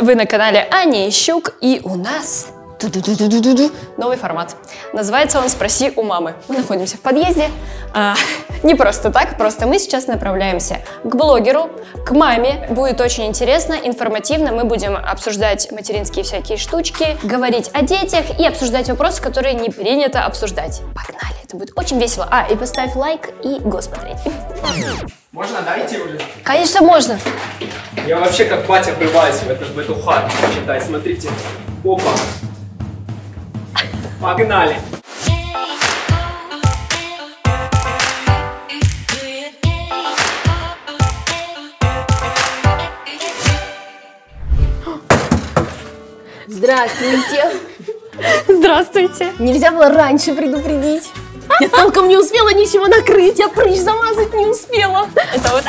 Вы на канале Аня Ищук, и у нас. Новый формат. Называется он «Спроси у мамы». Мы находимся в подъезде. А, не просто так, просто мы сейчас направляемся к блогеру, к маме. Будет очень интересно, информативно. Мы будем обсуждать материнские всякие штучки, говорить о детях и обсуждать вопросы, которые не принято обсуждать. Погнали, это будет очень весело. А, и поставь лайк и го смотреть. Можно дайте уже? Конечно, можно. Я вообще как батя врываюсь в эту, в эту хату. Читай, смотрите. Опа. Погнали. Здравствуйте. Здравствуйте. Нельзя было раньше предупредить. Я толком не успела ничего накрыть, я прыщ замазать не успела. Это вот...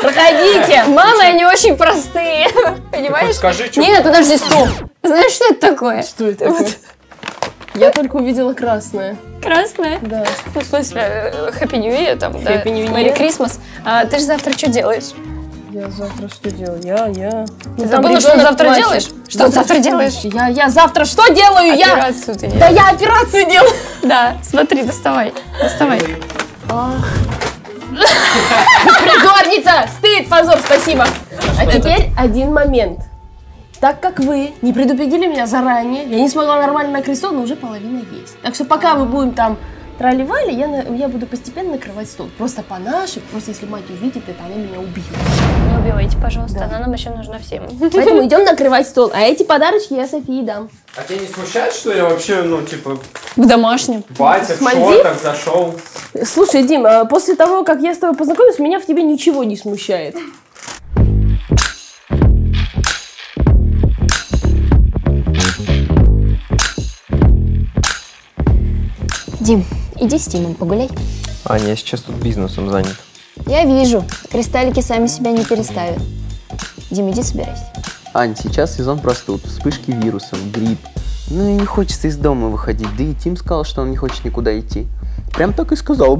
Проходите. Мамы, они очень простые. Понимаешь? скажи, чё- Нет, подожди, стоп. Знаешь, что это такое? Что это такое? Я только увидела красное. Красное? Да. Ну, в смысле, э, Happy New Year, там, да, Happy New Year. Merry Christmas. А ты же завтра что делаешь? Я завтра что делаю? Я, я. Ты забыла, что завтра делаешь? Что ты завтра делаешь? Я, я завтра что делаю? Я. Операцию ты Да я операцию делаю. Да, смотри, доставай, доставай. Призорница! Стыд, позор, спасибо. А теперь один момент. Так как вы не предупредили меня заранее, я не смогла нормально накрыть стол, но уже половина есть. Так что пока мы будем там тролливали, я, я буду постепенно накрывать стол. Просто по нашей, просто если мать увидит это, она меня убьет. Не убивайте, пожалуйста, Да. она нам еще нужна всем. Поэтому идем накрывать стол. А эти подарочки я Софии дам. А тебя не смущает, что я вообще, ну, типа, В домашнем. батя в шортах зашел? Слушай, Дим, а после того, как я с тобой познакомилась, меня в тебе ничего не смущает. Дим, иди с Тимом погуляй. Аня, я сейчас тут бизнесом занят. Я вижу, кристаллики сами себя не переставят. Дим, иди собирайся. Ань, сейчас сезон простуд, вспышки вирусов, грипп. Ну и не хочется из дома выходить, да и Тим сказал, что он не хочет никуда идти. Прям так и сказал.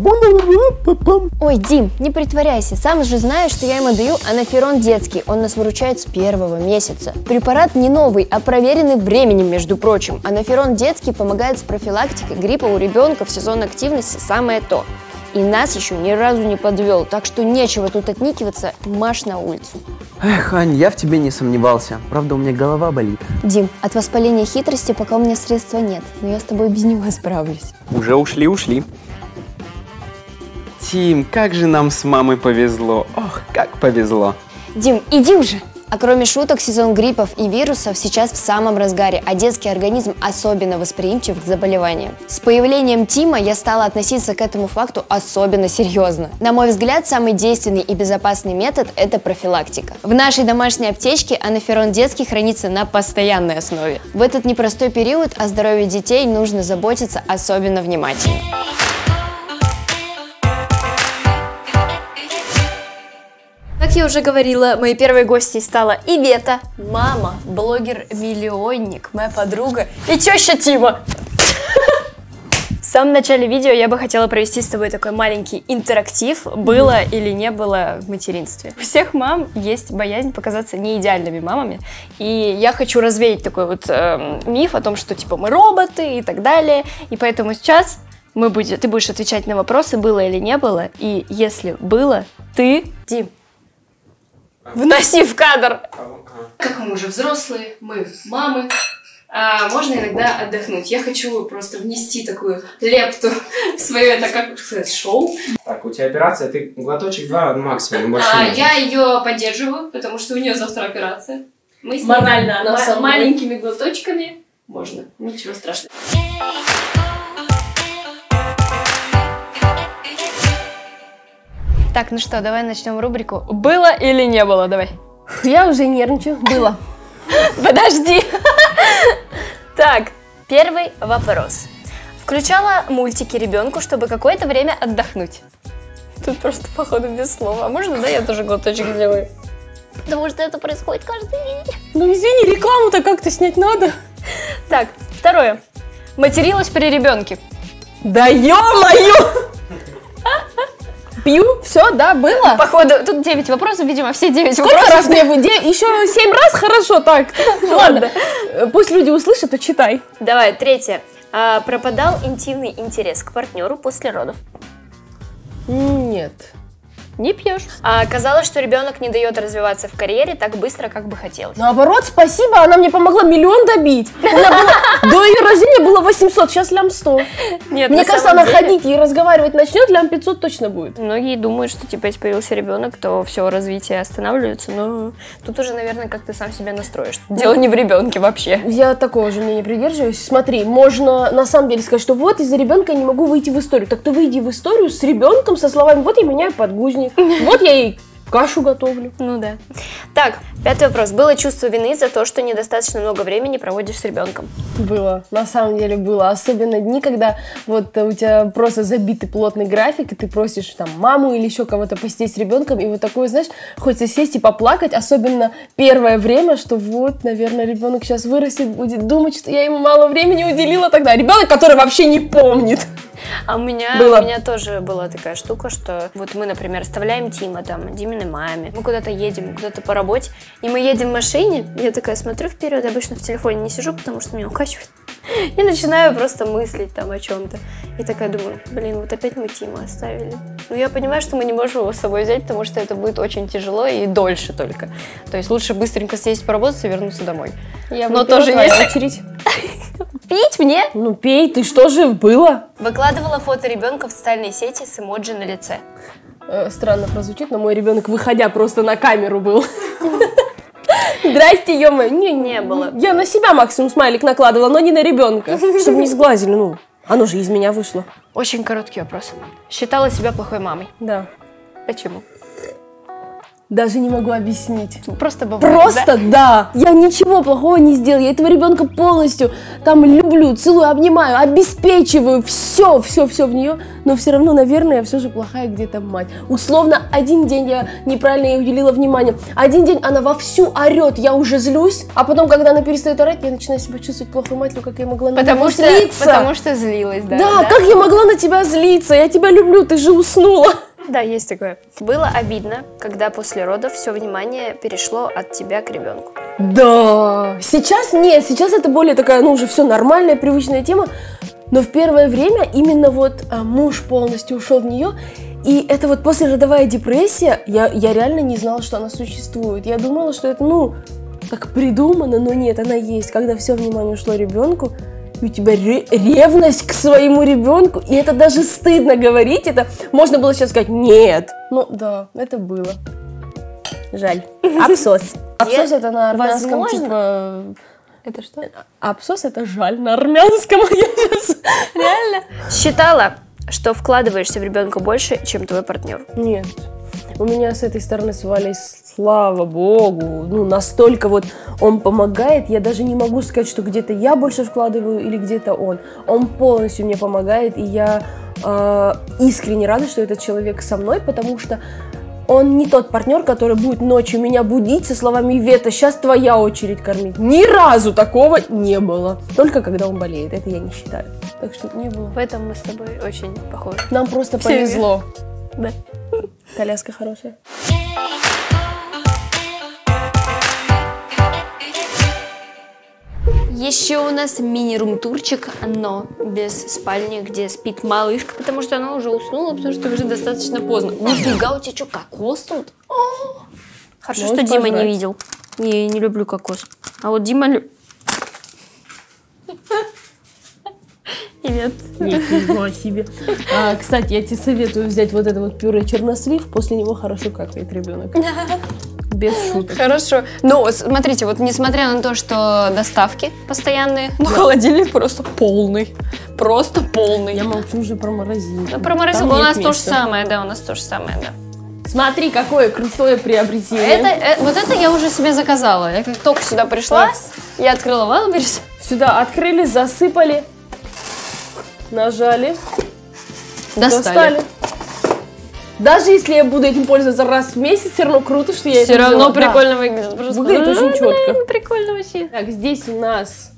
Ой, Дим, не притворяйся, сам же знаешь, что я ему даю анаферон детский, он нас выручает с первого месяца. Препарат не новый, а проверенный временем, между прочим. Анаферон детский помогает с профилактикой гриппа у ребенка в сезон активности самое то. И нас еще ни разу не подвел, так что нечего тут отникиваться, маш на улицу. Эх, Ань, я в тебе не сомневался. Правда, у меня голова болит. Дим, от воспаления хитрости пока у меня средства нет, но я с тобой без него справлюсь. Уже ушли, ушли. Тим, как же нам с мамой повезло. Ох, как повезло. Дим, иди уже! А кроме шуток, сезон гриппов и вирусов сейчас в самом разгаре, а детский организм особенно восприимчив к заболеваниям. С появлением Тима я стала относиться к этому факту особенно серьезно. На мой взгляд, самый действенный и безопасный метод – это профилактика. В нашей домашней аптечке анаферон детский хранится на постоянной основе. В этот непростой период о здоровье детей нужно заботиться особенно внимательно. Как я уже говорила, моей первой гостьей стала Ивета, мама, блогер-миллионник, моя подруга. И теща Тима. В самом начале видео я бы хотела провести с тобой такой маленький интерактив, было или не было в материнстве. У всех мам есть боязнь показаться не идеальными мамами, и я хочу развеять такой вот эм, миф о том, что типа мы роботы и так далее, и поэтому сейчас мы будем, ты будешь отвечать на вопросы, было или не было, и если было, ты, Дим, вноси в кадр. Как мы уже взрослые, мы мамы, а можно иногда отдохнуть. Я хочу просто внести такую лепту в свое, это как сказать, шоу. Так, у тебя операция, ты глоточек два максимум, больше А, я ее поддерживаю, потому что у нее завтра операция. Мы с ней Морально она маленькими глоточками можно, ничего страшного. Так, ну что, давай начнем рубрику «Было или не было?» Давай. Я уже нервничаю. Было. Подожди. Так, первый вопрос. Включала мультики ребенку, чтобы какое-то время отдохнуть. Тут просто, походу, без слова. А можно, да, я тоже глоточек сделаю? Потому что это происходит каждый день. Ну извини, рекламу-то как-то снять надо. Так, второе. Материлась при ребенке. Да ё-моё! Пью, все, да, было. Походу, тут 9 вопросов, видимо, все 9 Сколько вопросов. раз мне вы... Еще семь раз? Хорошо, так. Ладно. Э, Пусть люди услышат, а читай. Давай, третье. А, пропадал интимный интерес к партнеру после родов. Нет. Не пьешь. А, казалось, что ребенок не дает развиваться в карьере так быстро, как бы хотелось. Наоборот, спасибо, она мне помогла миллион добить. До ее рождения было 800, сейчас лям 100. Нет, Мне кажется, она ходить и разговаривать начнет, лям 500 точно будет. Многие думают, что типа, если появился ребенок, то все развитие останавливается, но тут уже, наверное, как ты сам себя настроишь. Дело не в ребенке вообще. Я такого же мнения придерживаюсь. Смотри, можно на самом деле сказать, что вот из-за ребенка я не могу выйти в историю. Так ты выйди в историю с ребенком со словами, вот я меняю подгузник, вот я ей кашу готовлю. Ну да. Так, пятый вопрос. Было чувство вины за то, что недостаточно много времени проводишь с ребенком? Было, на самом деле было. Особенно дни, когда вот у тебя просто забитый плотный график, и ты просишь там маму или еще кого-то посидеть с ребенком, и вот такое, знаешь, хочется сесть и поплакать, особенно первое время, что вот, наверное, ребенок сейчас вырастет, будет думать, что я ему мало времени уделила тогда. Ребенок, который вообще не помнит. А у меня, Было. у меня тоже была такая штука, что вот мы, например, оставляем Тима там, Диминой маме, мы куда-то едем, куда-то по работе, и мы едем в машине, я такая смотрю вперед, обычно в телефоне не сижу, потому что меня укачивает, и начинаю просто мыслить там о чем-то. И такая думаю, блин, вот опять мы Тима оставили. Ну, я понимаю, что мы не можем его с собой взять, потому что это будет очень тяжело и дольше только. То есть лучше быстренько съездить поработать и вернуться домой. Я Но тоже есть- очередь. Пить мне? Ну пей, ты что же было? Выкладывала фото ребенка в социальные сети с эмоджи на лице. Э, Странно прозвучит, но мой ребенок, выходя просто на камеру был. Здрасте, ё Не, Не было. Я на себя максимум смайлик накладывала, но не на ребенка. Чтобы не сглазили, ну. Оно же из меня вышло. Очень короткий вопрос. Считала себя плохой мамой. Да. Почему? Даже не могу объяснить. Просто бывает, Просто да. Я ничего плохого не сделала. Я этого ребенка полностью там люблю, целую, обнимаю, обеспечиваю. Все, все, все в нее. Но все равно, наверное, я все же плохая где-то мать. Условно, один день я неправильно ей уделила внимание. Один день она вовсю орет, я уже злюсь. А потом, когда она перестает орать, я начинаю себя чувствовать плохой матерью, как я могла на Потому что, злиться. потому что злилась, да. Да, как я могла на тебя злиться? Я тебя люблю, ты же уснула. Да, есть такое. Было обидно, когда после родов все внимание перешло от тебя к ребенку. Да. Сейчас нет, сейчас это более такая, ну, уже все нормальная, привычная тема. Но в первое время именно вот а, муж полностью ушел в нее. И это вот послеродовая депрессия, я, я реально не знала, что она существует. Я думала, что это, ну, так придумано, но нет, она есть. Когда все внимание ушло ребенку, и у тебя ре- ревность к своему ребенку, и это даже стыдно говорить, это можно было сейчас сказать «нет». Ну да, это было. Жаль. Абсос. Абсос это на армянском Возможно. типа... Это что? Абсос это жаль на армянском. Я щас- Реально? Считала, что вкладываешься в ребенка больше, чем твой партнер. Нет. У меня с этой стороны с Валей, слава богу, ну настолько вот он помогает, я даже не могу сказать, что где-то я больше вкладываю или где-то он. Он полностью мне помогает, и я э, искренне рада, что этот человек со мной, потому что он не тот партнер, который будет ночью меня будить со словами «Вета, сейчас твоя очередь кормить». Ни разу такого не было. Только когда он болеет, это я не считаю. Так что не было. В этом мы с тобой очень похожи. Нам просто Все повезло. Да. Коляска хорошая. Еще у нас мини-рум-турчик, но без спальни, где спит малышка, потому что она уже уснула, потому что уже достаточно поздно. Нифига, у тебя что, кокос тут? О! Хорошо, Можешь что Дима не пожрать. видел. Не, не люблю кокос. А вот Дима... лю- Привет. Нифига себе. А, кстати, я тебе советую взять вот это вот пюре чернослив, после него хорошо какает ребенок. Без шуток. Хорошо. Но смотрите, вот несмотря на то, что доставки постоянные, но холодильник просто полный. Просто полный. Я молчу уже про морозилку. Ну, про морозилку Там у нас то же самое, да, у нас то же самое, да. Смотри, какое крутое приобретение. Это, э, вот это я уже себе заказала. Я как только сюда пришла, я открыла Wildberries. Сюда открыли, засыпали, нажали, достали. Даже если я буду этим пользоваться раз в месяц, все равно круто, что я Все это равно взяла. Да. прикольно выглядит. Просто- Выглядит очень четко. М, Прикольно вообще. Так, здесь у нас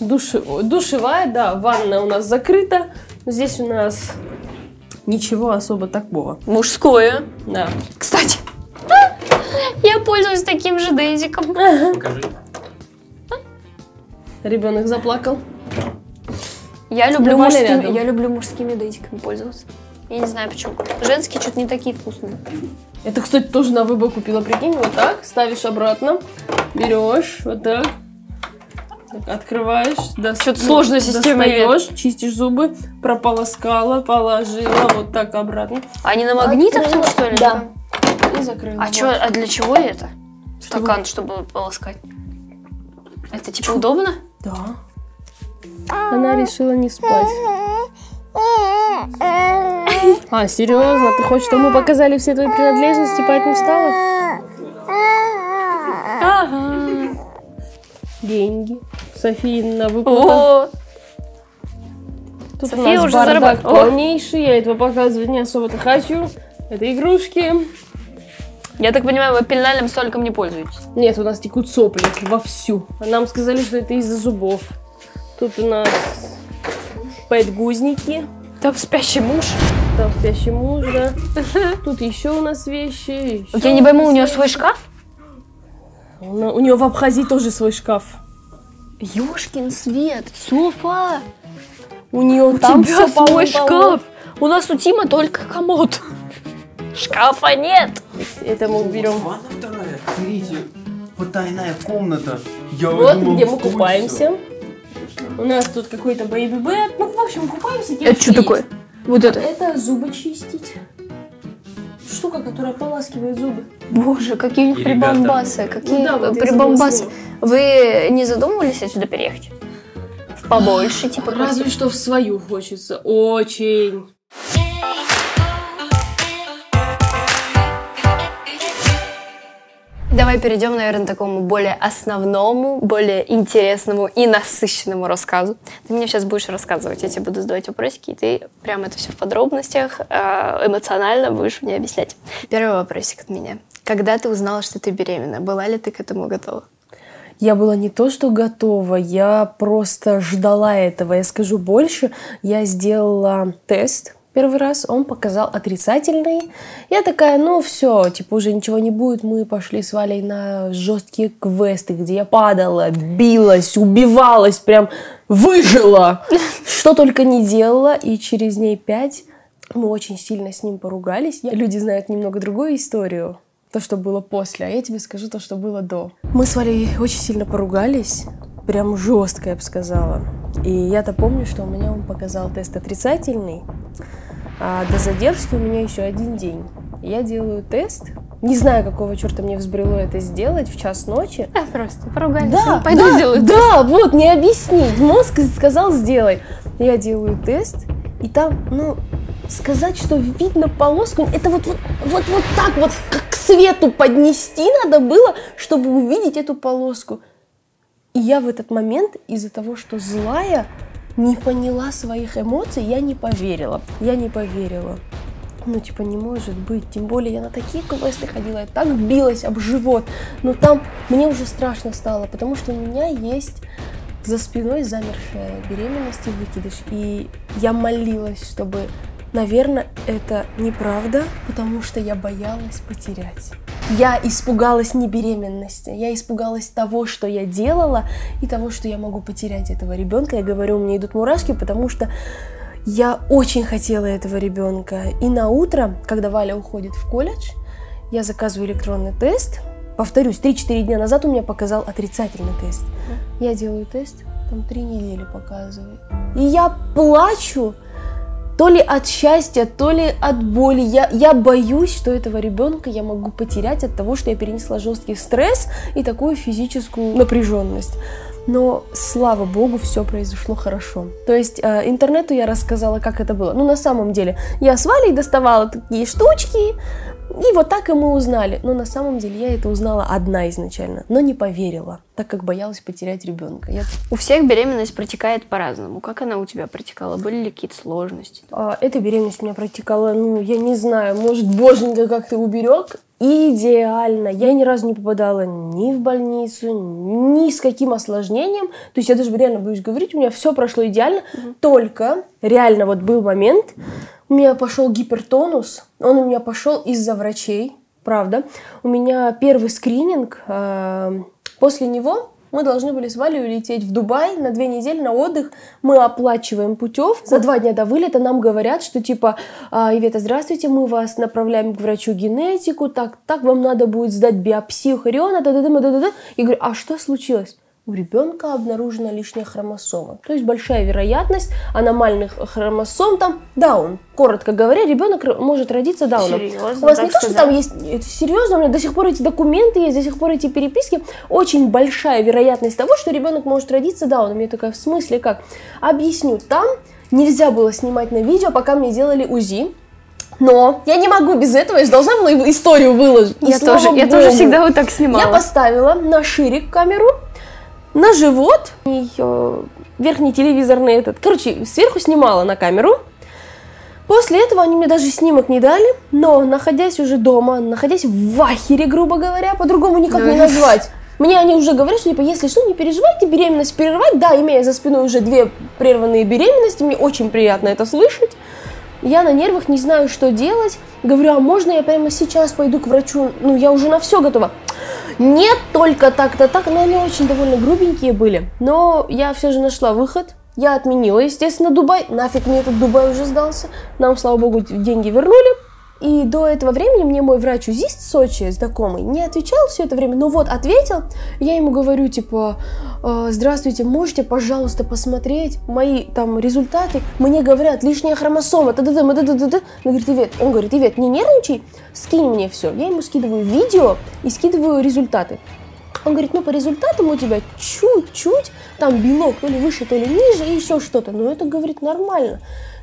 души- душевая, да, ванная у нас закрыта. Здесь у нас Ничего особо такого. Мужское. Да. Кстати, я пользуюсь таким же дейзиком. Покажи. Ребенок заплакал. Я люблю, мужскими, я люблю мужскими дейзиками пользоваться. Я не знаю почему. Женские что-то не такие вкусные. Это, кстати, тоже на выбор купила. Прикинь, вот так, ставишь обратно, берешь, вот так. Так, открываешь, дос- Чё-то сложная система, достаешь, чистишь зубы, прополоскала, положила вот так обратно Они на магнитах там, что ли? Да. и закрыла. А, Вот. чё, а для чего это? Стакан, чтобы полоскать. Это типа удобно? Да. Она решила не спать. А, серьезно? Ты хочешь, чтобы мы показали все твои принадлежности, поэтому встала? Ага. Деньги. Софии на выплата. Тут София у нас уже бардак полнейший, я этого показывать не особо-то хочу. Это игрушки. я так понимаю, вы пеленальным столиком не пользуетесь. Нет, у нас текут сопли вовсю. Нам сказали, что это из-за зубов. Тут у нас подгузники. Там спящий муж. Там спящий муж, да. Тут еще у нас вещи. Я не пойму, у нее свой шкаф? У у нее в Абхазии тоже свой шкаф. Ёшкин свет, Софа! У нее У там тебя всё свой шкаф. У нас у Тима только комод. Шкафа нет. Это мы уберем. Ванна вторая, третья, потайная комната. Я Вот где мы купаемся. У нас тут какой-то baby bath. Ну, в общем, купаемся. Это что есть. такое? Вот это. Это зубы чистить. Штука, которая поласкивает зубы. Боже, какие у них прибамбасы. Какие Ну да, вот прибамбасы. Вы не задумывались отсюда переехать? В побольше, типа, Разве что в свою хочется. Очень. Давай перейдем, наверное, к такому более основному, более интересному и насыщенному рассказу. Ты мне сейчас будешь рассказывать, я тебе буду задавать вопросики, и ты прям это все в подробностях, э, эмоционально будешь мне объяснять. Первый вопросик от меня. Когда ты узнала, что ты беременна, была ли ты к этому готова? Я была не то что готова, я просто ждала этого. Я скажу больше, я сделала тест первый раз, он показал отрицательный. Я такая, ну все, типа уже ничего не будет. Мы пошли с Валей на жесткие квесты, где я падала, билась, убивалась, прям выжила. Что только не делала. И через дней пять мы очень сильно с ним поругались. Люди знают немного другую историю. То, что было после, а я тебе скажу то, что было до. Мы с Валей очень сильно поругались. Прям жестко, я бы сказала. И я-то помню, что у меня он показал тест отрицательный. А до задержки у меня еще один день. Я делаю тест. Не знаю, какого черта мне взбрело это сделать в час ночи. Да, просто поругались. Да, Ну, пойду да, сделаю. Да, вот, не объяснить. Мозг сказал, сделай. Я делаю тест, и там, ну, сказать, что видно полоску, это вот, вот, вот, вот так вот, как к свету поднести надо было, чтобы увидеть эту полоску. И я в этот момент из-за того, что злая, не поняла своих эмоций, я не поверила. Я не поверила. Ну, типа, не может быть. Тем более, я на такие квесты ходила, я так билась об живот. Но там мне уже страшно стало, потому что у меня есть за спиной замершая беременность и выкидыш. И я молилась, чтобы, наверное, это неправда, потому что я боялась потерять. Я испугалась не беременности, я испугалась того, что я делала, и того, что я могу потерять этого ребенка. Я говорю, у меня идут мурашки, потому что я очень хотела этого ребенка. И на утро, когда Валя уходит в колледж, я заказываю электронный тест. Повторюсь, 3-4 дня назад у меня показал отрицательный тест. Я делаю тест, там 3 недели показывает. И я плачу, то ли от счастья, то ли от боли. Я, я боюсь, что этого ребенка я могу потерять от того, что я перенесла жесткий стресс и такую физическую напряженность. Но, слава богу, все произошло хорошо. То есть э, интернету я рассказала, как это было. Ну, на самом деле, я с Валей доставала такие штучки, и вот так и мы узнали. Но на самом деле я это узнала одна изначально, но не поверила, так как боялась потерять ребенка. Я У всех беременность протекает по-разному. Как она у тебя протекала? Были ли какие-то сложности? А, Эта беременность у меня протекала, ну, я не знаю, может, боженька как-то уберег. Идеально. Я ни разу не попадала ни в больницу, ни с каким осложнением. То есть я даже реально боюсь говорить, у меня все прошло идеально. Только реально вот был момент, У меня пошел гипертонус, он у меня пошел из-за врачей, правда. У меня первый скрининг, э, после него мы должны были с Валей улететь в Дубай на две недели на отдых. Мы оплачиваем путевку. За два дня до вылета нам говорят, что типа, «А, Ивета, здравствуйте, мы вас направляем к врачу генетику, так, так, вам надо будет сдать биопсию хориона, да, да, да, да, да. Я говорю, а что случилось? У ребенка обнаружена лишняя хромосома. То есть большая вероятность аномальных хромосом, там даун. Коротко говоря, ребенок может родиться дауном. Серьезно, У вас не то, что там есть, это серьезно, у меня до сих пор эти документы есть, до сих пор эти переписки. Очень большая вероятность того, что ребенок может родиться дауном. Я такая, в смысле как? Объясню, там нельзя было снимать на видео, пока мне делали УЗИ. Но я не могу без этого, я же должна была историю выложить. Я тоже, я тоже всегда вот так снимала. Я поставила на ширик камеру, на живот, э, верхний телевизорный этот. Короче, сверху снимала на камеру. После этого они мне даже снимок не дали, но находясь уже дома, находясь в ахере, грубо говоря, по-другому никак не назвать. Мне они уже говорят, что типа, если что, не переживайте, беременность прерывать. Да, имея за спиной уже две прерванные беременности, мне очень приятно это слышать. Я на нервах не знаю, что делать. Говорю, а можно я прямо сейчас пойду к врачу? Ну, я уже на все готова. Нет, только так-то так. Но они очень довольно грубенькие были. Но я все же нашла выход. Я отменила, естественно, Дубай. Нафиг мне этот Дубай уже сдался. Нам, слава богу, деньги вернули. И до этого времени мне мой врач-узист в Сочи, знакомый, не отвечал все это время. Ну вот, ответил. Я ему говорю, типа, «Э, здравствуйте, можете, пожалуйста, посмотреть мои там результаты? Мне говорят, лишняя хромосома, та да да да да да Он говорит, Ивет, он говорит, Ивет, не нервничай, скинь мне все. Я ему скидываю видео и скидываю результаты. Он говорит, ну по результатам у тебя чуть-чуть, там белок то ли выше, то ли ниже, и еще что-то. Но это, говорит, нормально.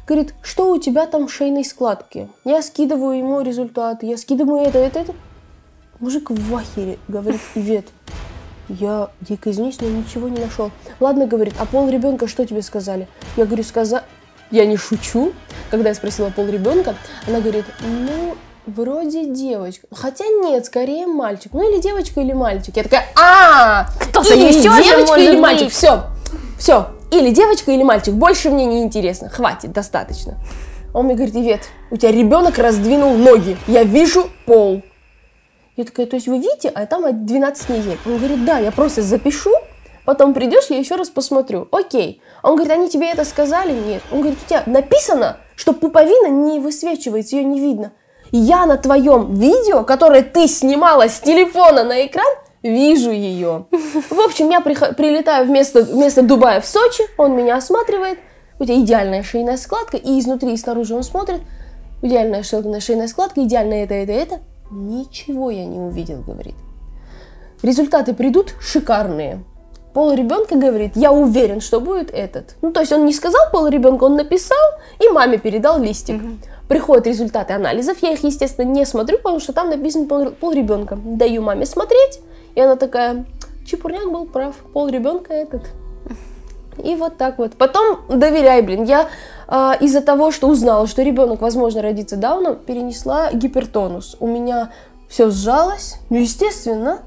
Говорит, что у тебя там в шейной складке? Я скидываю ему результаты, я скидываю это, это, это. Мужик в ахере, говорит, Ивет, я дико извиняюсь, но ничего не нашел. Ладно, говорит, а пол ребенка что тебе сказали? Я говорю, сказа... Я не шучу. Когда я спросила пол ребенка, она говорит, ну, вроде девочка. Хотя нет, скорее мальчик. Ну, или девочка, или мальчик. Я такая, а Кто-то или еще же девочка, или мальчик. Все, все. Или девочка, или мальчик. Больше мне не интересно. Хватит, достаточно. Он мне говорит, Ивет, у тебя ребенок раздвинул ноги. Я вижу пол. Я такая, то есть вы видите, а там 12 недель. Он говорит, да, я просто запишу, потом придешь, я еще раз посмотрю. Окей. Он говорит, они тебе это сказали? Нет. Он говорит, у тебя написано, что пуповина не высвечивается, ее не видно. Я на твоем видео, которое ты снимала с телефона на экран, вижу ее. В общем, я прилетаю вместо, вместо Дубая в Сочи, он меня осматривает, у тебя идеальная шейная складка, и изнутри, и снаружи он смотрит, идеальная шейная складка, идеальная это, это, это. Ничего я не увидел, говорит. Результаты придут шикарные. Пол ребенка говорит, я уверен, что будет этот. Ну, то есть он не сказал пол ребенка, он написал и маме передал листик. Приходят результаты анализов, я их, естественно, не смотрю, потому что там написан пол, пол ребенка. Даю маме смотреть, и она такая, Чепурняк был прав, пол ребенка этот. И вот так вот. Потом доверяй, блин. Я а, из-за того, что узнала, что ребенок, возможно, родится дауном, перенесла гипертонус. У меня все сжалось, ну, естественно.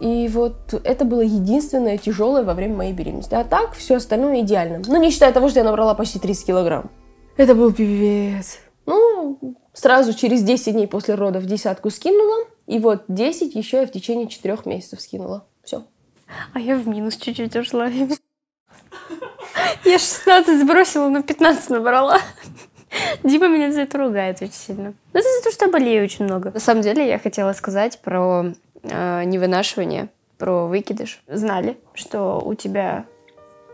И вот это было единственное тяжелое во время моей беременности. А так, все остальное идеально. Ну, не считая того, что я набрала почти 30 килограмм. Это был пипец. Ну, сразу через 10 дней после родов десятку скинула. И вот 10 еще я в течение 4 месяцев скинула. Все. А я в минус чуть-чуть ушла. Я 16 сбросила, но 15 набрала. Дима меня за это ругает очень сильно. Ну, это за то, что я болею очень много. На самом деле, я хотела сказать про э, невынашивание, про выкидыш. Знали, что у тебя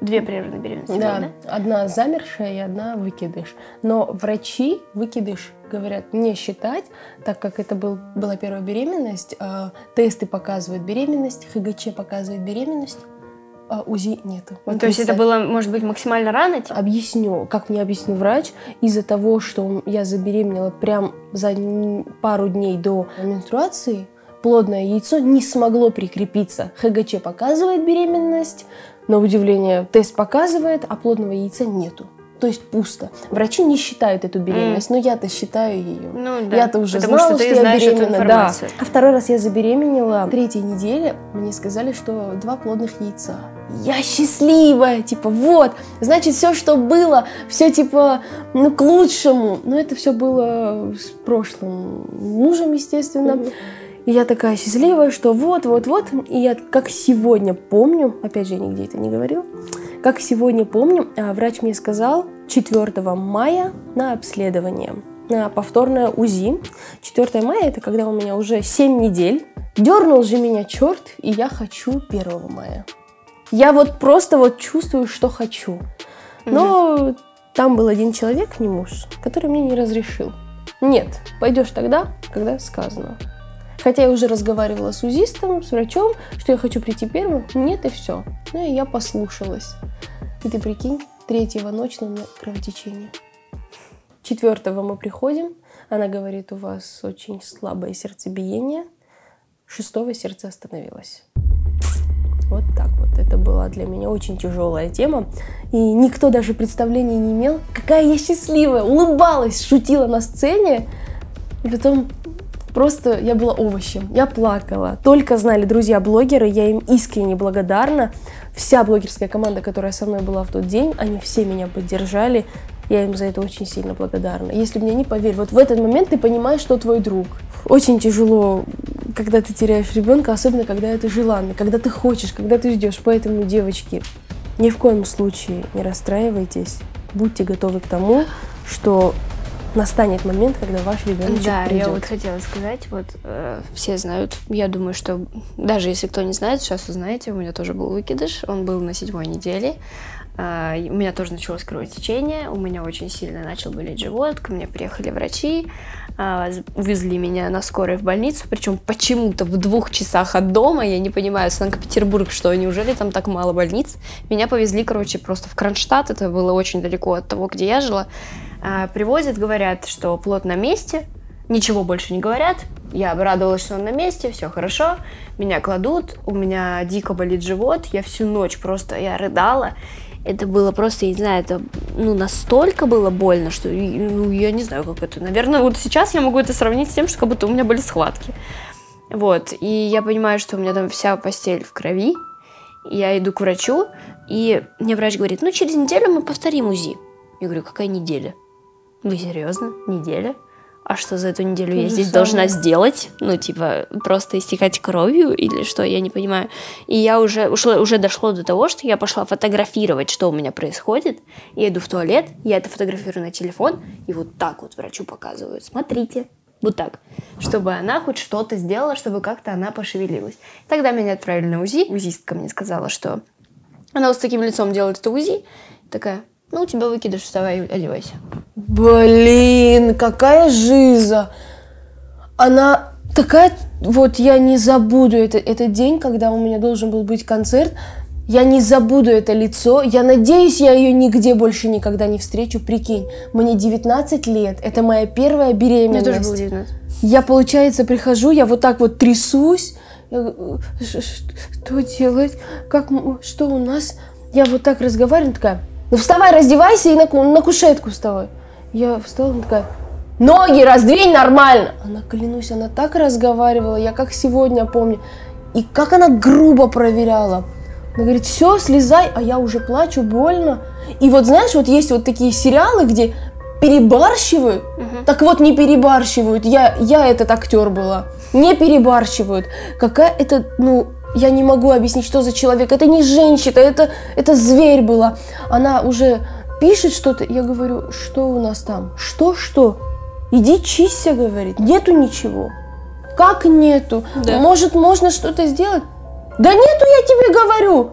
две прерванные беременности, Да, да? одна замершая и одна выкидыш. Но врачи выкидыш говорят не считать, так как это был, была первая беременность. а, тесты показывают беременность, ХГЧ показывает беременность, а УЗИ нету. Ну, Вот то есть это было, может быть, максимально рано? типа? Объясню, как мне объяснил врач, из-за того, что я забеременела прям за пару дней до менструации, плодное яйцо не смогло прикрепиться. ХГЧ показывает беременность, на удивление тест показывает, а плодного яйца нету. То есть пусто. Врачи не считают эту беременность, но я-то считаю ее. Ну да, Я-то уже потому знала, что ты я беременна, да. А второй раз я забеременела. В третьей неделе мне сказали, что два плодных яйца. Я счастливая, типа, вот, значит, все, что было, все, типа, ну, к лучшему. Но это все было с прошлым мужем, естественно. И я такая счастливая, что вот, вот, вот. И я как сегодня помню, опять же, я нигде это не говорил, как сегодня помню, а, врач мне сказал 4 мая на обследование, на повторное УЗИ. 4 мая это когда у меня уже 7 недель. Дернул же меня черт, и я хочу 1 мая. Я вот просто вот чувствую, что хочу. Но там был один человек, не муж, который мне не разрешил. Нет, пойдешь тогда, когда сказано. Хотя я уже разговаривала с узистом, с врачом, что я хочу прийти первым. Нет, и все. Ну и я послушалась. И ты прикинь, третьего у меня кровотечение. Четвертого мы приходим, она говорит, у вас очень слабое сердцебиение. Шестого сердце остановилось. Вот так вот. Это была для меня очень тяжелая тема. И никто даже представления не имел, какая я счастливая. Улыбалась, шутила на сцене. И потом просто я была овощем. Я плакала. Только знали друзья-блогеры, я им искренне благодарна. Вся блогерская команда, которая со мной была в тот день, они все меня поддержали. Я им за это очень сильно благодарна. Если мне не поверь, вот в этот момент ты понимаешь, что твой друг. Очень тяжело, когда ты теряешь ребенка, особенно когда это желанно, когда ты хочешь, когда ты ждешь. Поэтому, девочки, ни в коем случае не расстраивайтесь. Будьте готовы к тому, что настанет момент, когда ваш ребенок Да, придет. я вот хотела сказать, вот э, все знают, я думаю, что даже если кто не знает, сейчас узнаете, у меня тоже был выкидыш, он был на седьмой неделе, у меня тоже началось кровотечение, у меня очень сильно начал болеть живот, ко мне приехали врачи, а, увезли меня на скорой в больницу, причем почему-то в двух часах от дома, я не понимаю, Санкт-Петербург, что, неужели там так мало больниц? Меня повезли, короче, просто в Кронштадт, это было очень далеко от того, где я жила. А, Привозят, говорят, что плод на месте, ничего больше не говорят. Я обрадовалась, что он на месте, все хорошо. Меня кладут, у меня дико болит живот, я всю ночь просто, я рыдала. Это было просто, я не знаю, это ну, настолько было больно, что ну, я не знаю, как это. Наверное, вот сейчас я могу это сравнить с тем, что как будто у меня были схватки. Вот, и я понимаю, что у меня там вся постель в крови. Я иду к врачу, и мне врач говорит, ну, через неделю мы повторим УЗИ. Я говорю, какая неделя? Вы серьезно? Неделя? А что за эту неделю То я здесь самое. должна сделать? Ну, типа, просто истекать кровью или что? Я не понимаю. И я уже, ушло, уже дошло до того, что я пошла фотографировать, что у меня происходит. Я иду в туалет, я это фотографирую на телефон, и вот так вот врачу показываю. Смотрите. Вот так. Чтобы она хоть что-то сделала, чтобы как-то она пошевелилась. Тогда меня отправили на УЗИ. УЗИстка мне сказала, что она вот с таким лицом делает это УЗИ. Такая, ну, у тебя выкидыш, вставай, одевайся. Блин, какая жиза. Она такая... Вот я не забуду это, этот день, когда у меня должен был быть концерт. Я не забуду это лицо. Я надеюсь, я ее нигде больше никогда не встречу. Прикинь, мне 19 лет. Это моя первая Мне беременность. тоже было 19. Я, получается, прихожу, я вот так вот трясусь. Я говорю, «Ш- ш- что делать? Как, что у нас? Я вот так разговариваю, такая, ну вставай, раздевайся и на, на кушетку вставай. Я встала, она такая, ноги раздвинь нормально. Она, клянусь, она так разговаривала, я как сегодня помню. И как она грубо проверяла. Она говорит, все, слезай, а я уже плачу, больно. И вот знаешь, вот есть вот такие сериалы, где перебарщивают. Так вот, не перебарщивают. Я, я этот актер была. Не перебарщивают. Какая это, ну, я не могу объяснить, что за человек. Это не женщина, это, это зверь была. Она уже пишет что-то. Я говорю, что у нас там? Что, что? Иди чисься, говорит. Нету ничего. Как нету? Может, можно что-то сделать? Да нету, я тебе говорю.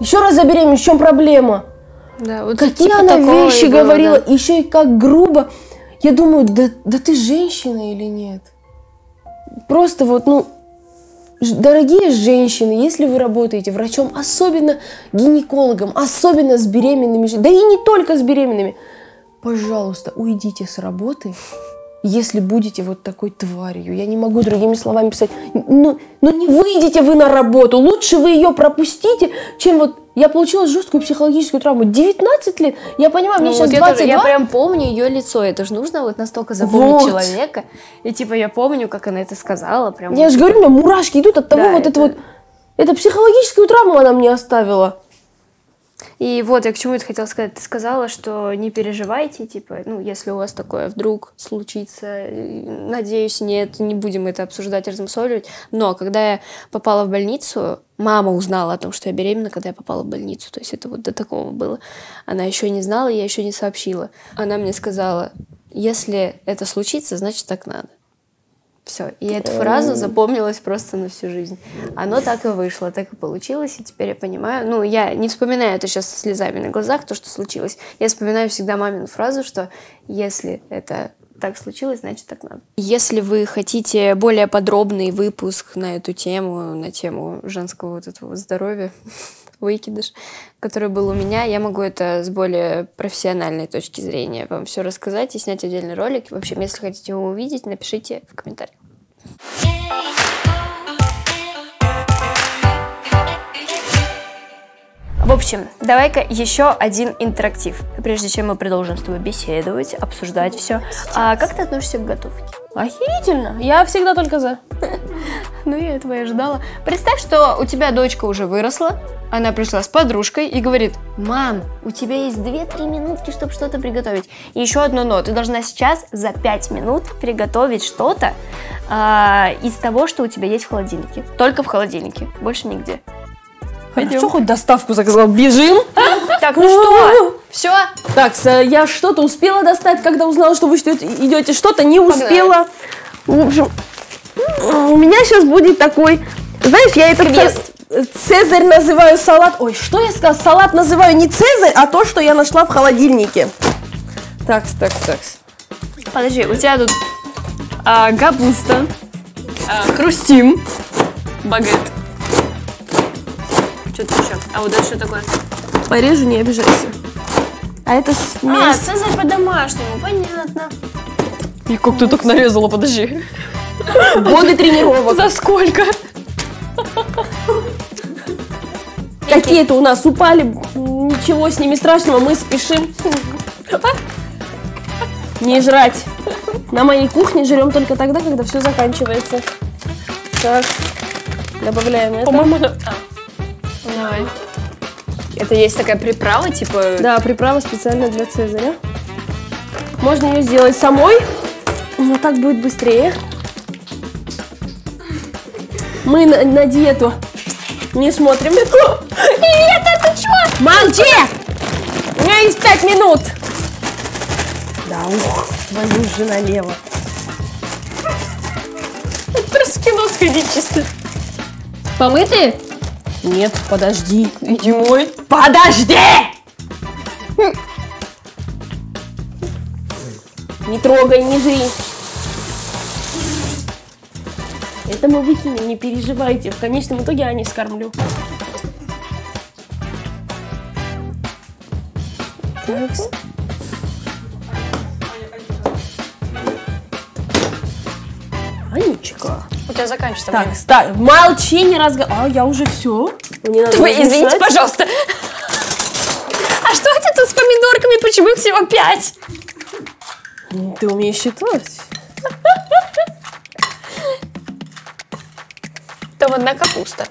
Еще раз забеременеешь, в чем проблема? Да, вот Какие типа она вещи было, говорила, да. еще и как грубо. Я думаю, да, да ты женщина или нет? Просто вот, ну, дорогие женщины, если вы работаете врачом, особенно гинекологом, особенно с беременными, да и не только с беременными, пожалуйста, уйдите с работы, если будете вот такой тварью. Я не могу другими словами писать. Ну, ну не выйдете вы на работу, лучше вы ее пропустите, чем вот Я получила жесткую психологическую травму. 19 лет. Я понимаю, мне Ну, сейчас вот я, тоже- 22. я прям помню ее лицо. Это же нужно вот настолько запомнить Вот. человека. И типа я помню, как она это сказала. Прям Я же говорю, у меня мурашки идут от того, Да, вот это... это- вот... Это психологическую травму она мне оставила. И вот я к чему это хотела сказать. Ты сказала, что не переживайте, типа, ну, если у вас такое вдруг случится, надеюсь, нет, не будем это обсуждать, размусоливать. Но когда я попала в больницу, мама узнала о том, что я беременна, когда я попала в больницу. То есть это вот до такого было. Она еще не знала, я еще не сообщила. Она мне сказала, если это случится, значит так надо. Все. И эта фраза запомнилась просто на всю жизнь. Оно так и вышло, так и получилось, и теперь я понимаю. Ну, я не вспоминаю это сейчас со слезами на глазах, то, что случилось. Я вспоминаю всегда мамину фразу, что если это так случилось, значит так надо. Если вы хотите более подробный выпуск на эту тему, на тему женского вот этого здоровья, выкидыш, который был у меня, я могу это с более профессиональной точки зрения вам все рассказать и снять отдельный ролик. В общем, если хотите его увидеть, напишите в комментариях. В общем, давай-ка еще один интерактив, прежде чем мы продолжим с тобой беседовать, обсуждать все. А как ты относишься к готовке? Охерительно. Я всегда только за. Ну, я этого и ожидала. Представь, что у тебя дочка уже выросла, она пришла с подружкой и говорит, мам, у тебя есть 2-3 минутки, чтобы что-то приготовить. И еще одно но, ты должна сейчас за 5 минут приготовить что-то а, из того, что у тебя есть в холодильнике. Только в холодильнике, больше нигде. Пойдем. Что хоть доставку заказал? Бежим. Так, ну что? Все? Так, с- я что-то успела достать, когда узнала, что вы идете, что-то не успела. В общем, у меня сейчас будет такой, знаешь, я это Квест. ц- Цезарь называю салат. Ой, что я сказала? Салат называю не Цезарь, а то, что я нашла в холодильнике. Так, так, так. Подожди, у тебя тут а, капуста, а, хрустим, багет. Что-то еще. А вот это что такое? Порежу, не обижайся. А это А, смесь. Цезарь по-домашнему, понятно. И как ты так нарезала, подожди. Годы тренировок. За сколько? Какие-то у нас упали, ничего с ними страшного, мы спешим. Не жрать. На моей кухне жрем только тогда, когда все заканчивается. Так, добавляем это. По-моему, она... Давай. Это есть такая приправа, типа... Да, приправа специально для Цезаря. Можно ее сделать самой, но так будет быстрее. Мы на, на диету не смотрим. Ивета, ты чё? Молчи! У меня есть пять минут. Да ух, твою же налево. Просто в кино сходить чисто. Помытые? Нет, подожди. Иди мой. Подожди! Не трогай, не жри. Это мы выкинем, не переживайте. В конечном итоге Ани скормлю. Так. Тебя заканчивается Так, время. ста- молчи, не разговаривай. А, я уже все? Мне надо Ой, извините, пожалуйста. А что это тут с помидорками? Почему их всего пять? Ты умеешь считать? Там одна капуста.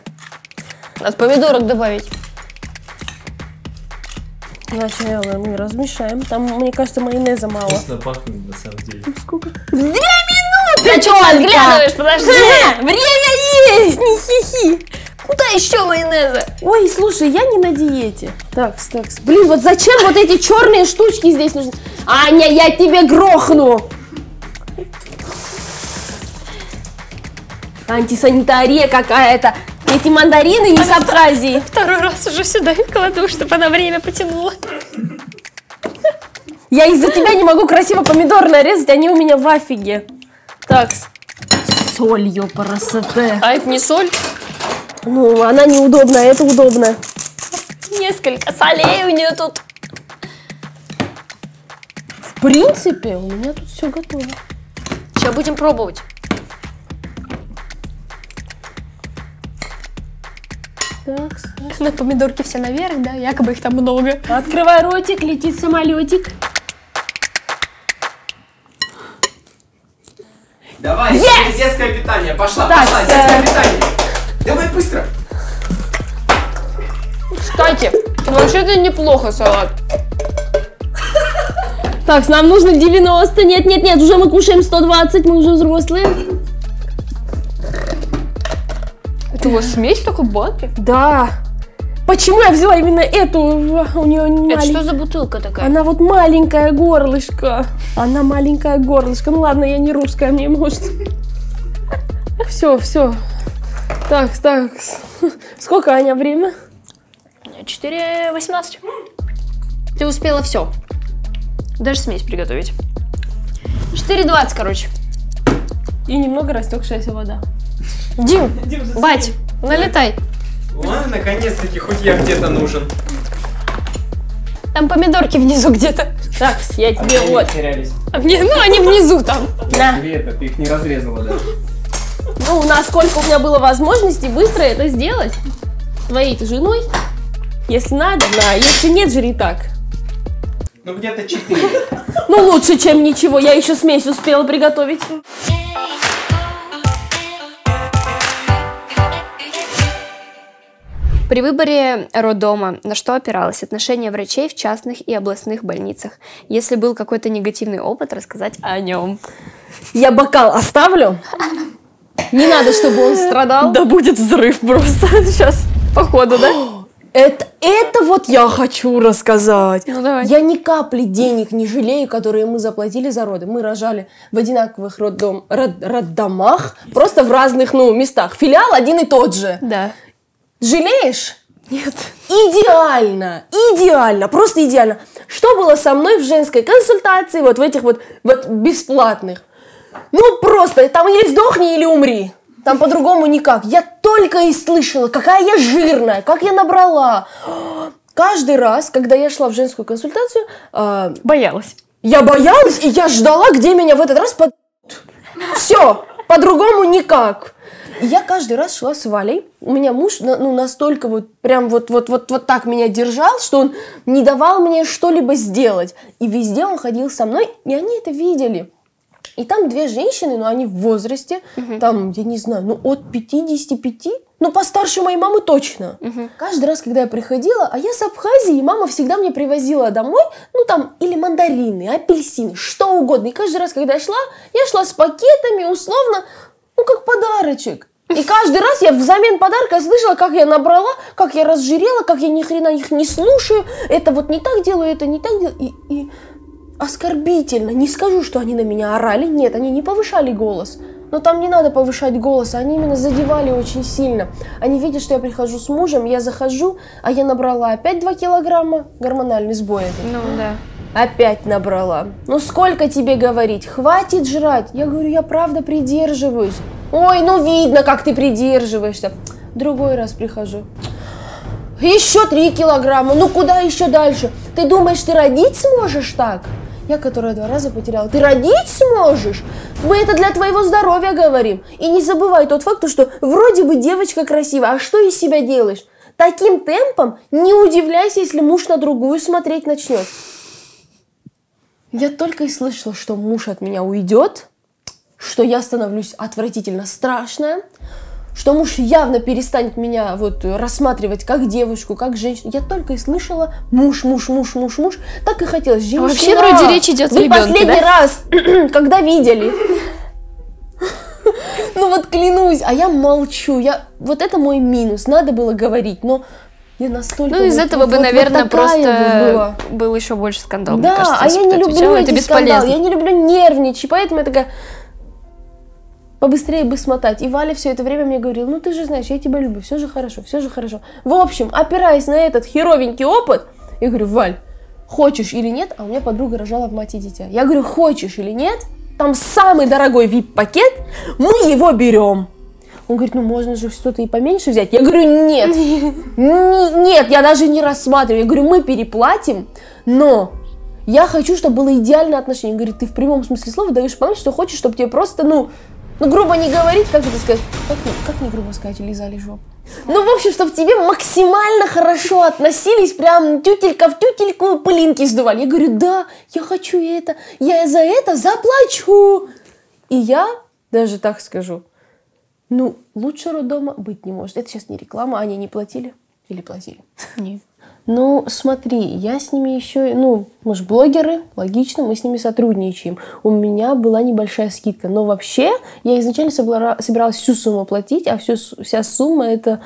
Надо помидорок добавить. Сначала мы размешаем. Там, мне кажется, майонеза мало. Вкусно пахнет на самом деле. Ты что, отглядываешь? Подожди. Время есть! Не хихи! Куда еще майонеза? Ой, слушай, я не на диете. Так, так. Блин, вот зачем вот эти черные штучки здесь нужны? Аня, я тебе грохну! Антисанитария какая-то. Эти мандарины не с Абхазии. Второй раз уже сюда кладу, чтобы она время потянула. Я из-за тебя не могу красиво помидор нарезать, они у меня в афиге. Так, с солью красоты. А это не соль? Ну, она неудобная, это удобно. Несколько солей у нее тут. В принципе, у меня тут все готово. Сейчас будем пробовать. Так, На помидорки все наверх, да, якобы их там много. Открывай ротик, летит самолетик. Давай, детское питание. Пошла, Так, пошла, э, детское питание. Давай быстро. Кстати, вообще-то неплохо салат. Так, нам нужно 90. Нет, нет, нет, уже мы кушаем 120, мы уже взрослые. Это у вас смесь такой батки? Да. Почему я взяла именно эту? У нее Это маленькая. что за бутылка такая? Она вот маленькая горлышко. Она маленькая горлышко. Ну ладно, я не русская, мне может. Все, все. Так, так. Сколько, Аня, время? 4.18. Ты успела все. Даже смесь приготовить. 4.20, короче. И немного растекшаяся вода. Дим, бать, налетай. Ладно, наконец-таки, хоть я где-то нужен. Там помидорки внизу где-то. Так, я тебе вот. терялись. А мне- ну, они внизу там. На. Света, ты их не разрезала даже. Ну, насколько у меня было возможности быстро это сделать. С твоей-то женой. Если надо, на. Если нет, жри так. Ну где-то четыре. Ну, лучше, чем ничего. Я еще смесь успела приготовить. При выборе роддома на что опиралось отношение врачей в частных и областных больницах? Если был какой-то негативный опыт, рассказать о нем. Я бокал оставлю. Не надо, чтобы он страдал. Да будет взрыв просто сейчас, походу, да? Это, это вот я хочу рассказать. Ну, давай. Я ни капли денег не жалею, которые мы заплатили за роды. Мы рожали в одинаковых роддом, род- роддомах, просто в разных ну, местах. Филиал один и тот же. Да. Жалеешь? Нет. Идеально, идеально, просто идеально. Что было со мной в женской консультации, вот в этих вот, вот бесплатных? Ну просто, там или сдохни, или умри. Там по-другому никак. Я только и слышала, какая я жирная, как я набрала. Каждый раз, когда я шла в женскую консультацию, а, Боялась. я боялась, и я ждала, где меня в этот раз под... Все, по-другому никак. Я каждый раз шла с Валей. У меня муж ну, настолько вот прям вот, вот, вот, вот так меня держал, что он не давал мне что-либо сделать. И везде он ходил со мной, и они это видели. И там две женщины, но они в возрасте, там, я не знаю, ну от 55, ну постарше моей мамы точно. Каждый раз, когда я приходила, а я с Абхазии, и мама всегда мне привозила домой, ну там, или мандарины, апельсины, что угодно. И каждый раз, когда я шла, я шла с пакетами, условно, ну как подарочек. И каждый раз я взамен подарка слышала, как я набрала, как я разжирела, как я ни хрена их не слушаю, это вот не так делаю, это не так делаю. И, и оскорбительно. Не скажу, что они на меня орали. Нет, они не повышали голос. Но там не надо повышать голос, они именно задевали очень сильно. Они видят, что я прихожу с мужем, я захожу, а я набрала опять 2 килограмма, гормональный сбой это. Ну да. Опять набрала. Ну сколько тебе говорить? Хватит жрать. Я говорю, я правда придерживаюсь. Ой, ну видно, как ты придерживаешься. Другой раз прихожу. Еще три килограмма. Ну куда еще дальше? Ты думаешь, ты родить сможешь так? Я, которая два раза потеряла. Ты родить сможешь? Мы это для твоего здоровья говорим. И не забывай тот факт, что вроде бы девочка красивая, а что из себя делаешь? Таким темпом не удивляйся, если муж на другую смотреть начнет. Я только и слышала, что муж от меня уйдет, что я становлюсь отвратительно страшная, что муж явно перестанет меня вот рассматривать как девушку, как женщину. Я только и слышала муж, муж, муж, муж, муж. Так и хотелось. Женщина. вообще вроде речь идет о Вы ребенке, последний да? раз, когда видели? Ну вот клянусь, а я молчу. Я вот это мой минус. Надо было говорить, но я настолько. Ну, из вот- этого вот- бы, вот наверное, вот просто был еще больше скандал, Да, кажется, а я не люблю эти скандалы, я не люблю нервничать, поэтому я такая побыстрее бы смотать. И Валя все это время мне говорила, ну ты же знаешь, я тебя люблю, все же хорошо, все же хорошо. В общем, опираясь на этот херовенький опыт, я говорю, Валь, хочешь или нет, а у меня подруга рожала в мать и дитя. Я говорю, хочешь или нет, там самый дорогой VIP-пакет, мы его берем. Он говорит, ну можно же что-то и поменьше взять. Я говорю, нет, нет, я даже не рассматриваю. Я говорю, мы переплатим, но я хочу, чтобы было идеальное отношение. Он говорит, ты в прямом смысле слова даешь понять, что хочешь, чтобы тебе просто, ну, ну грубо не говорить, как это сказать, как, как не грубо сказать, лизали жопу. Ну, в общем, чтобы тебе максимально хорошо относились, прям тютелька в тютельку пылинки сдували. Я говорю, да, я хочу это, я за это заплачу. И я даже так скажу, ну, лучше роддома быть не может. Это сейчас не реклама, они не платили или платили? Нет. Ну, смотри, я с ними еще, ну, мы же блогеры, логично, мы с ними сотрудничаем. У меня была небольшая скидка, но вообще я изначально собра- собиралась всю сумму платить, а всю, вся сумма это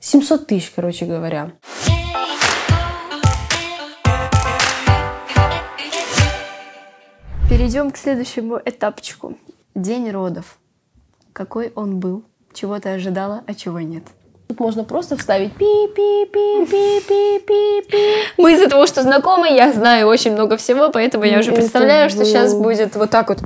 700 тысяч, короче говоря. Перейдем к следующему этапчику. День родов. Какой он был? Чего ты ожидала, а чего нет? Тут можно просто вставить пи-пи-пи-пи-пи-пи-пи. Мы из-за того, что знакомы, я знаю очень много всего, поэтому я уже Это представляю, что сейчас был- будет вот так вот.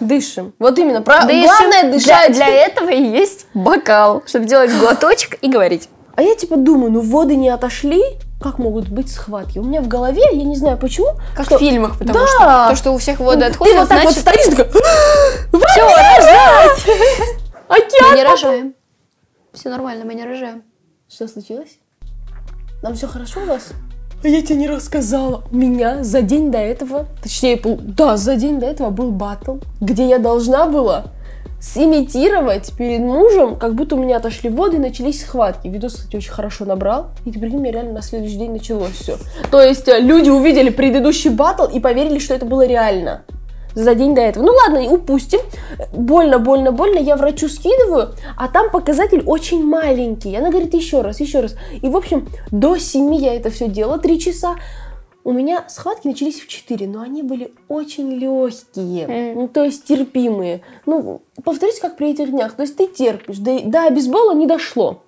Дышим. Вот именно, про... Дышим. главное дышать. для этого и есть бокал, чтобы делать глоточек и говорить. А я типа думаю, ну воды не отошли, как могут быть схватки? У меня в голове, я не знаю почему, Как что- в фильмах, потому Да. что то, что у всех воды ты отходят, вот так вот значит, стоишь, такая, все, рожать! Океан. Мы не рожаем. Все нормально, мы не рожаем. Что случилось? Нам все хорошо у вас? А я тебе не рассказала. У меня за день до этого, точнее, пол- да, за день до этого был батл, где я должна была симитировать перед мужем, как будто у меня отошли воды и начались схватки. Видос, кстати, очень хорошо набрал. И прикинь, меня реально на следующий день началось все. То есть э, люди увидели предыдущий батл и поверили, что это было реально. За день до этого. Ну ладно, упустим. Больно, больно, больно. Я врачу скидываю, а там показатель очень маленький. Она говорит еще раз, еще раз. И, в общем, до 7 я это все делала, 3 часа. У меня схватки начались в 4, но они были очень легкие, ну, то есть терпимые. Ну, повторюсь, как при этих днях. То есть ты терпишь, до, до бейсбола не дошло.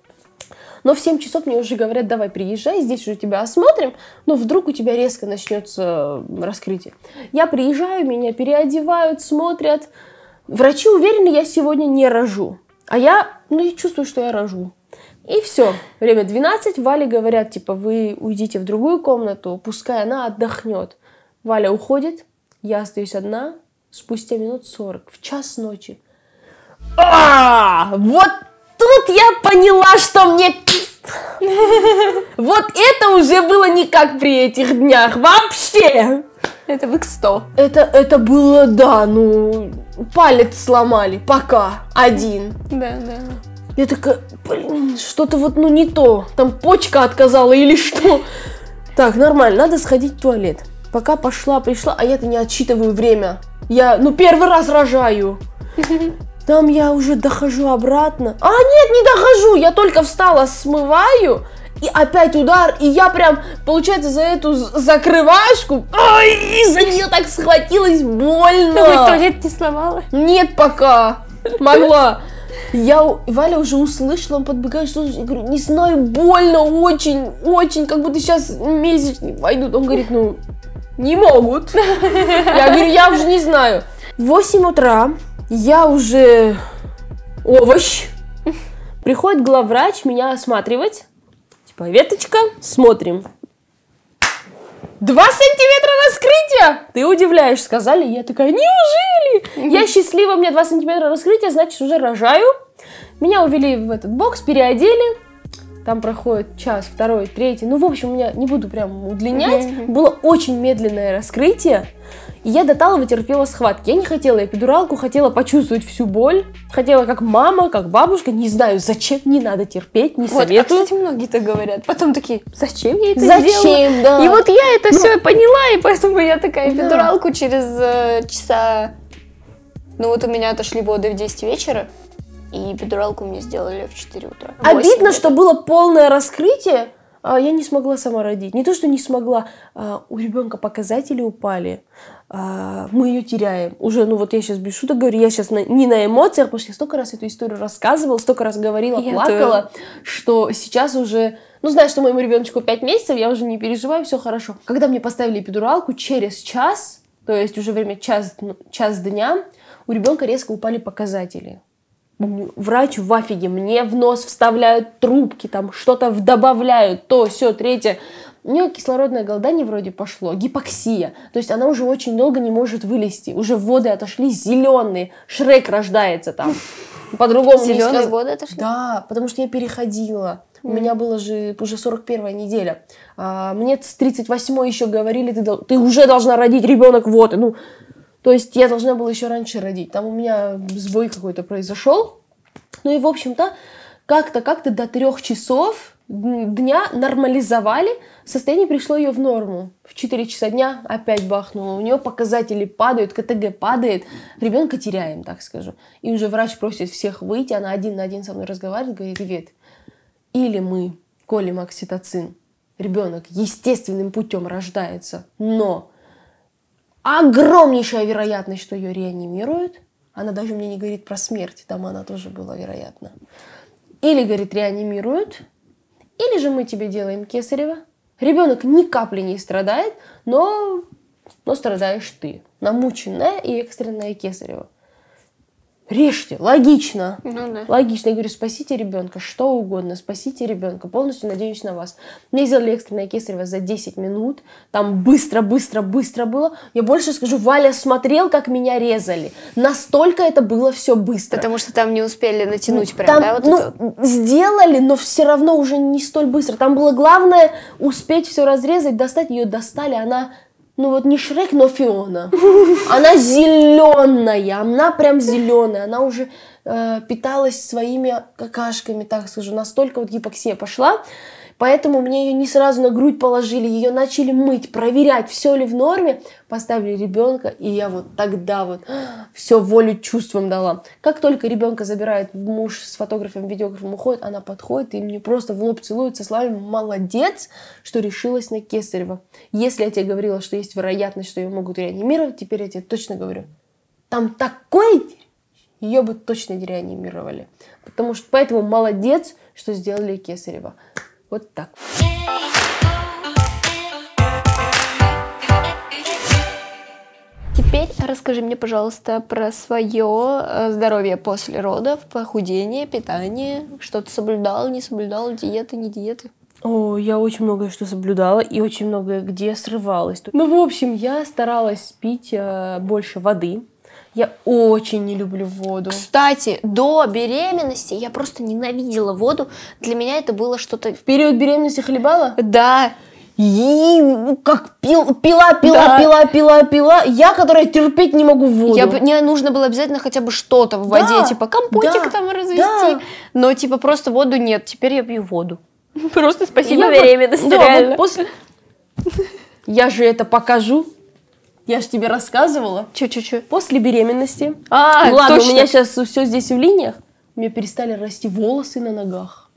Но в 7 часов мне уже говорят, давай приезжай, здесь уже тебя осмотрим, но вдруг у тебя резко начнется раскрытие. Я приезжаю, меня переодевают, смотрят. Врачи уверены, я сегодня не рожу. А я, ну, я чувствую, что я рожу. И все. Время 12. Вале говорят, типа, вы уйдите в другую комнату, пускай она отдохнет. Валя уходит, я остаюсь одна спустя минут 40, в час ночи. А, вот тут я поняла, что мне Вот это уже было не как при этих днях. Вообще. Это в X100. Это, это было, да, ну, палец сломали, пока, один. Да, да. Я такая, блин, что-то вот, ну, не то. Там почка отказала или что. Так, нормально, надо сходить в туалет. Пока пошла, пришла, а я-то не отсчитываю время. Я, ну, первый раз рожаю. Там я уже дохожу обратно. А, нет, не дохожу. Я только встала, смываю. И опять удар. И я прям, получается, за эту закрывашку. И за нее так схватилась больно. туалет не сломала? Нет пока. Могла. Я, Валя уже услышала, он подбегает, что я говорю, не знаю, больно очень, очень, как будто сейчас месячные пойдут. Он говорит, ну, не могут. Я говорю, я уже не знаю. В 8 утра я уже овощ. Приходит главврач меня осматривать. Типа, веточка, смотрим. Два сантиметра раскрытия! Ты удивляешь, сказали. Я такая, неужели? Я счастлива, у меня два сантиметра раскрытия, значит, уже рожаю. Меня увели в этот бокс, переодели. Там проходит час, второй, третий. Ну, в общем, у меня не буду прям удлинять. Было очень медленное раскрытие. И я до талого терпела схватки. Я не хотела эпидуралку, хотела почувствовать всю боль. Хотела как мама, как бабушка. Не знаю, зачем, не надо терпеть, не Вот, а, советую. кстати, многие так говорят. Потом такие, зачем я это сделала? Зачем, да. И вот я это все поняла, и поэтому я такая эпидуралку через э, часа... Ну вот у меня отошли воды в 10 вечера, и эпидуралку мне сделали в 4 утра. Обидно, Восемь что было полное раскрытие, а я не смогла сама родить. Не то, что не смогла, а у ребенка показатели упали, а мы ее теряем. Уже, ну вот я сейчас без шуток говорю, я сейчас не на эмоциях, потому что я столько раз эту историю рассказывала, столько раз говорила, Я плакала, что сейчас уже, ну знаешь, что моему ребеночку 5 месяцев, я уже не переживаю, все хорошо. Когда мне поставили эпидуралку, через час, то есть уже время час, ну, час дня, у ребенка резко упали показатели. Врач в афиге, мне в нос вставляют трубки, там что-то добавляют, то, все, третье. У нее кислородное голодание вроде пошло, гипоксия. То есть она уже очень долго не может вылезти. Уже воды отошли зеленые. Шрек рождается там. По-другому не Зеленые сказ- воды отошли? Да, потому что я переходила. У меня было же уже 41 неделя. А, мне с 38 еще говорили, ты, ты уже должна родить ребенок, вот. Ну, то есть я должна была еще раньше родить. Там у меня сбой какой-то произошел. Ну и, в общем-то, как-то, как-то до трех часов дня нормализовали, состояние пришло ее в норму. В 4 часа дня опять бахнуло. У нее показатели падают, КТГ падает, ребенка теряем, так скажу. И уже врач просит всех выйти, она один на один со мной разговаривает, говорит, Ивет, или мы колем окситоцин, ребенок естественным путем рождается, но огромнейшая вероятность, что ее реанимируют. Она даже мне не говорит про смерть, там она тоже была вероятна. Или, говорит, реанимируют, или же мы тебе делаем кесарево. Ребенок ни капли не страдает, но, но страдаешь ты. Намученная и экстренная кесарево. Режьте, логично. Ну да. Логично. Я говорю, спасите ребенка, что угодно, спасите ребенка. Полностью надеюсь на вас. Мне сделали экстренное кесарево за 10 минут. Там быстро, быстро, быстро было. Я больше скажу, Валя смотрел, как меня резали. Настолько это было все быстро. Потому что там не успели натянуть прям, Там, да, вот ну, это сделали, но все равно уже не столь быстро. Там было главное успеть все разрезать, достать. Ее достали, она, ну вот не Шрек, но Фиона. Она зеленая, она прям зеленая. Она уже э, питалась своими какашками, так скажу. Настолько вот гипоксия пошла. Поэтому мне ее не сразу на грудь положили, ее начали мыть, проверять, все ли в норме. Поставили ребенка, и я вот тогда вот все волю чувствам дала. Как только ребенка забирает муж с фотографом, видеографом уходит, она подходит и мне просто в лоб целует со словами «молодец, что решилась на Кесарева». Если я тебе говорила, что есть вероятность, что ее могут реанимировать, теперь я тебе точно говорю. Там такое ее бы точно реанимировали. Потому что поэтому молодец, что сделали Кесарева. Вот так. Теперь расскажи мне, пожалуйста, про свое э, здоровье после родов, похудение, питание, что ты соблюдал, не соблюдал, диеты, не диеты. О, я очень многое что соблюдала и очень многое где срывалась. Ну, в общем, я старалась пить э, больше воды. Я очень не люблю воду. Кстати, до беременности я просто ненавидела воду. Для меня это было что-то... В период беременности хлебала? Да, И как пил, пила, пила, Да. пила, пила, пила. Я, которая терпеть не могу воду. я, мне нужно было обязательно хотя бы что-то в воде, Да, типа компотик да, там развести. да. Но типа просто воду нет, теперь я пью воду. Просто спасибо Я вот- беременности, да, реально. вот после... Я же это покажу. Я же тебе рассказывала. Чу-чу-чу. После беременности. А, ладно, точно. у меня сейчас все здесь в линиях. У меня перестали расти волосы на ногах.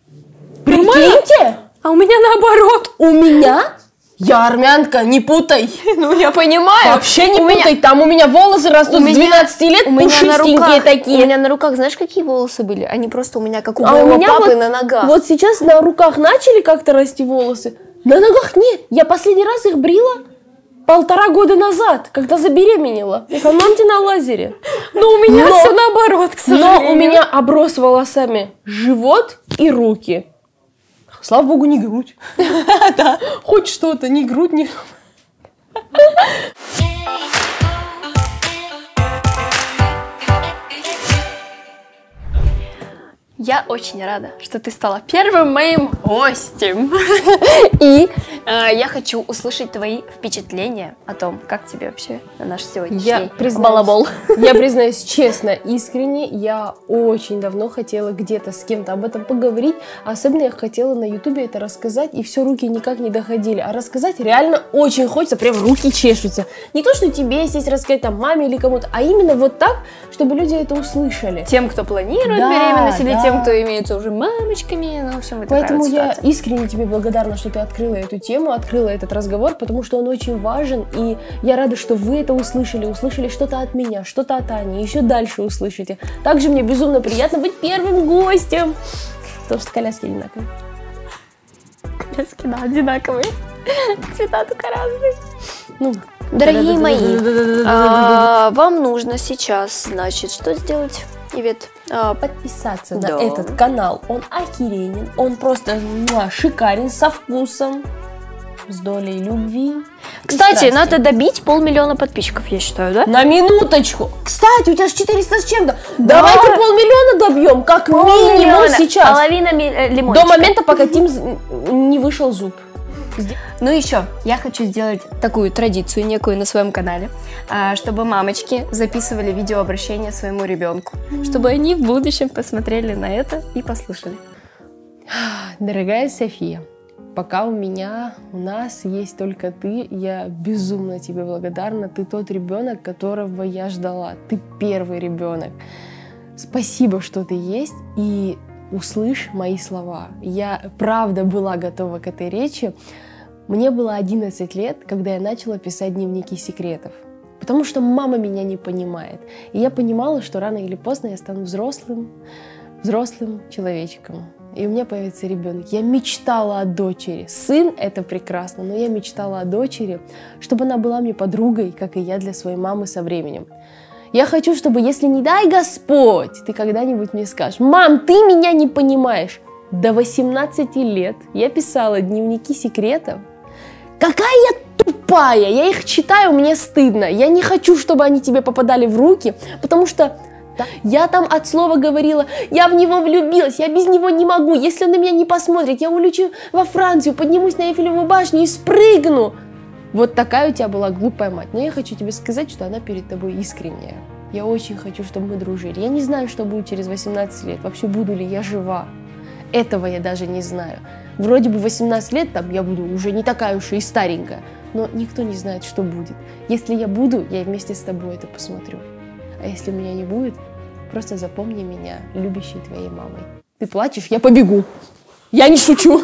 Прикиньте! А у меня наоборот. У меня? Я армянка, не путай. Ну, я понимаю. Вообще не У меня- путай, там у меня волосы растут У с меня- 12 лет, у меня на руках, такие. У меня на руках, знаешь, какие волосы были? Они просто у меня, как у А моего у меня папы, вот, на ногах. Вот сейчас на руках начали как-то расти волосы. На ногах нет. Я последний раз их брила полтора года назад, когда забеременела. Экономьте на лазере. Но у меня Но- все наоборот, к сожалению. Но у меня оброс волосами живот и руки. Слава богу, не грудь. Да, хоть что-то, не грудь, не... Я очень рада, что ты стала первым моим гостем. И э, я хочу услышать твои впечатления о том, как тебе вообще наш сегодняшний Я признаюсь, балабол. я признаюсь честно, искренне, я очень давно хотела где-то с кем-то об этом поговорить, особенно я хотела на ютубе это рассказать, и все руки никак не доходили, а рассказать реально очень хочется, прям руки чешутся. Не то, что тебе здесь рассказать, там, маме или кому-то, а именно вот так, чтобы люди это услышали. Тем, кто планирует Да, беременность, или да. тем, тем, кто имеется уже мамочками, ну, всем это Поэтому я искренне тебе благодарна, что ты открыла эту тему, открыла этот разговор, потому что он очень важен, и я рада, что вы это услышали, услышали что-то от меня, что-то от Ани, еще дальше услышите. Также мне безумно приятно быть первым гостем, потому что коляски одинаковые. Коляски, да, одинаковые. Цвета только разные. Ну, Дорогие мои, вам нужно сейчас, значит, что сделать? Ивет. А, Подписаться Да. на этот канал. Он охеренен. Он просто муа, шикарен, со вкусом, с долей любви. и Кстати, надо добить полмиллиона подписчиков, я считаю, да? На минуточку. Кстати, у тебя же 400 с чем-то. Давайте полмиллиона добьем, как минимум Полмиллиона. сейчас. Половина ми- э, лимончика. До момента, пока Тим не вышел зуб. Ну еще, я хочу сделать такую традицию некую на своем канале, а, чтобы мамочки записывали видеообращение своему ребенку, чтобы они в будущем посмотрели на это и послушали. Дорогая София, пока у меня, у нас есть только ты, я безумно тебе благодарна. Ты тот ребенок, которого я ждала. Ты первый ребенок. Спасибо, что ты есть, и услышь мои слова. Я правда была готова к этой речи. Мне было 11 лет, когда я начала писать дневники секретов. Потому что мама меня не понимает. И я понимала, что рано или поздно я стану взрослым, взрослым человечком. И у меня появится ребенок. Я мечтала о дочери. Сын это прекрасно, но я мечтала о дочери, чтобы она была мне подругой, как и я для своей мамы со временем. Я хочу, чтобы, если не дай Господь, ты когда-нибудь мне скажешь, мам, ты меня не понимаешь. До 18 лет я писала дневники секретов. Какая я тупая, я их читаю, мне стыдно. Я не хочу, чтобы они тебе попадали в руки, потому что да, я там от слова говорила, я в него влюбилась, я без него не могу. Если он на меня не посмотрит, я улечу во Францию, поднимусь на Эйфелеву башню и спрыгну. Вот такая у тебя была глупая мать. Но я хочу тебе сказать, что она перед тобой искренняя. Я очень хочу, чтобы мы дружили. Я не знаю, что будет через 18 лет. Вообще, буду ли я жива. Этого я даже не знаю. Вроде бы 18 лет там я буду уже не такая уж и старенькая. Но никто не знает, что будет. Если я буду, я вместе с тобой это посмотрю. А если меня не будет, просто запомни меня любящей твоей мамой. Ты плачешь, я побегу. Я не шучу.